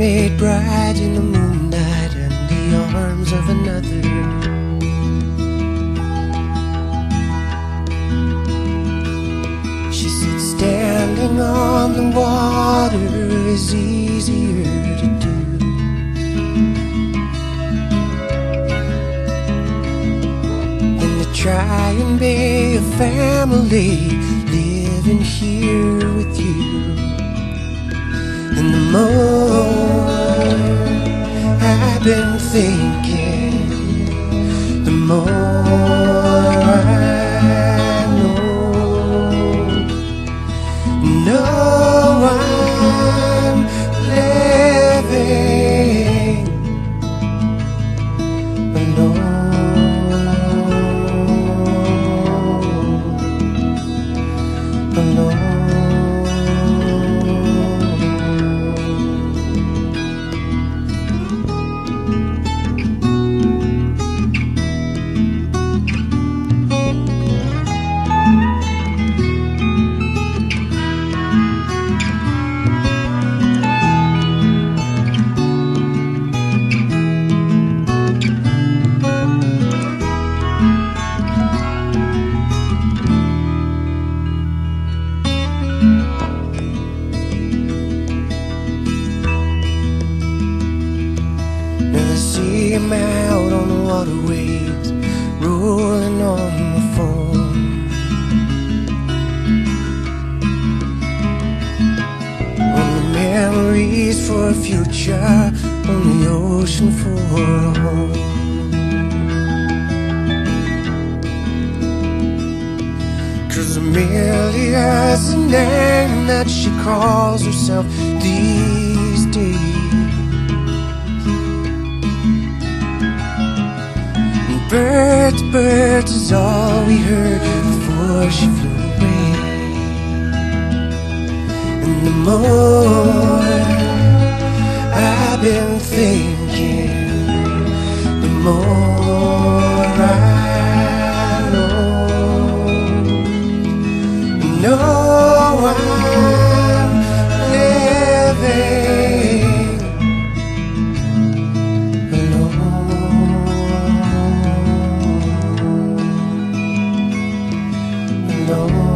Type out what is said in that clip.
Mermaid bride in the moonlight and the arms of another. She said, standing on the water is easier to do. Than to try and be a family living here with you. And the more Been thinking, the more him out on the waterways, rolling on the foam. On the memories for a future, on the ocean for a home. Cause Amelia's the name that she calls herself these we heard before she flew away. And the more I've been thinking, the more Alone.